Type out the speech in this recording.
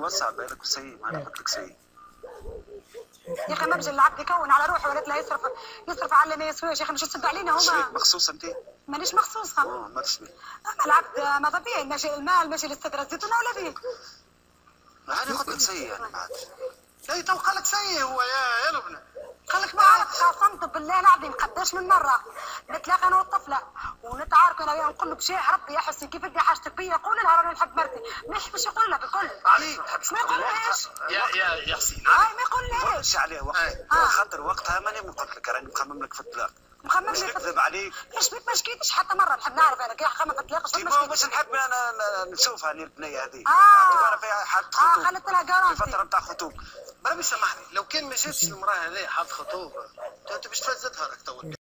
وسع بالك وسيء ما أنا قلت لك سيء يا أخي ما بجي العبد يكون على روحه ولا لا يصرف يصرف على ما يسويش يا أخي مش تسب علينا هما. مخصوص انت؟ مانيش مخصوصة. آه ما تسمي العبد ما طبيعي ماشي المال ماشي للستر الزيتون ولا بيه هذه قلت لك سيء يعني بعد. لا تو قال لك سيء هو يا قسمت بالله العظيم قداش من مرة. نتلاقى أنا والطفلة. ونتعارك أنا وياه نقول له بشيء ربي يا حسين كيف بدي حاجتك؟ بيا قول لها راني نحب مرتي. ما يحبش يقول لها بكل. علي ما يقولهاش يا يا يا حسين هاي ما يقولهاش عليه وقت. آه. خاطر وقتها ماني قلت لك راني مخمم لك في الطلاق. مخمم مش لي نكذب عليك. بيك ما شكيتش حتى مرة نحب نعرف أنا كي خمم في الطلاق كي ما ما باش نحب أنا نشوفها البنيه هذه. اعتبارها فيها حد آه خلت لها في جارانتي فتره نتاع خطوب. ربي سامحني لو كان ما جاتش المرأة هذه حظ خطوبه انت باش تفزتها راك تو